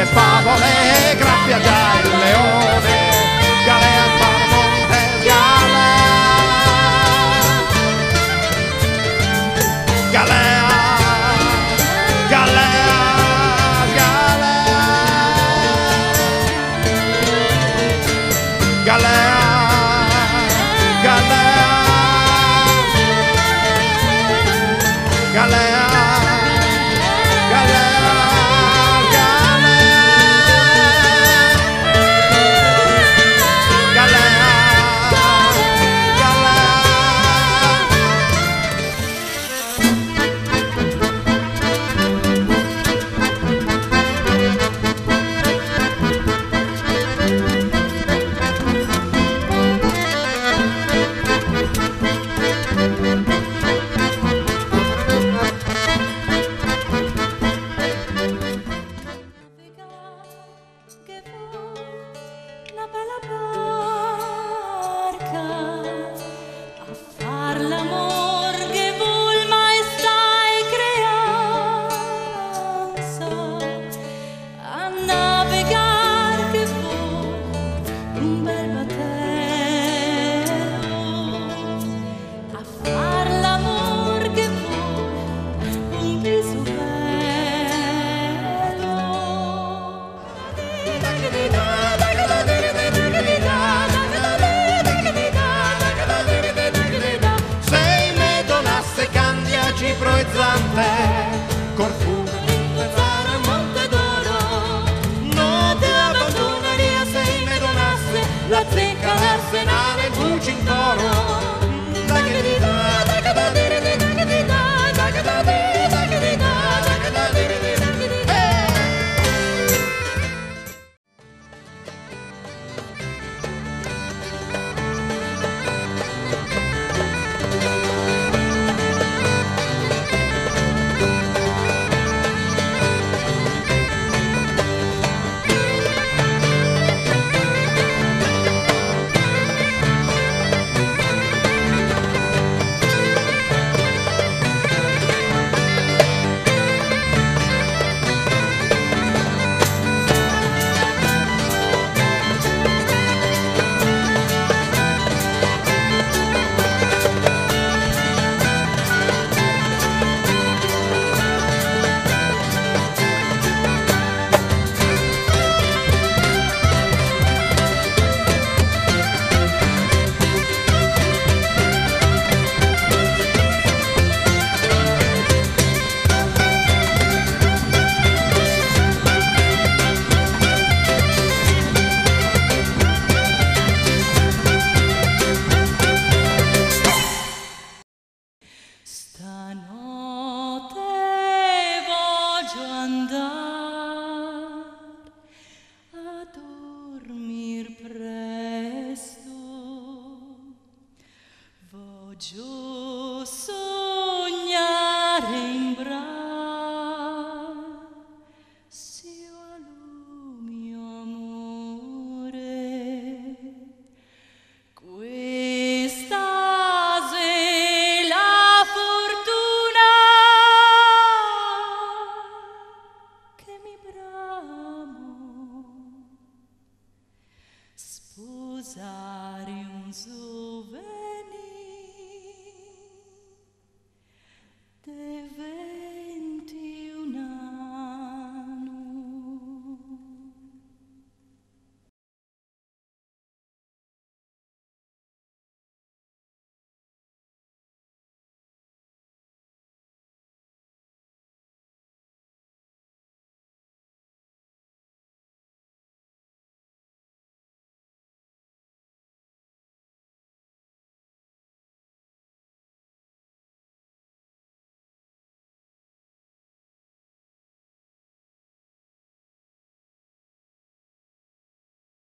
e favole, grappia già il leone, galea al mar monte, galea, galea. galera. tomorrow pensare un solo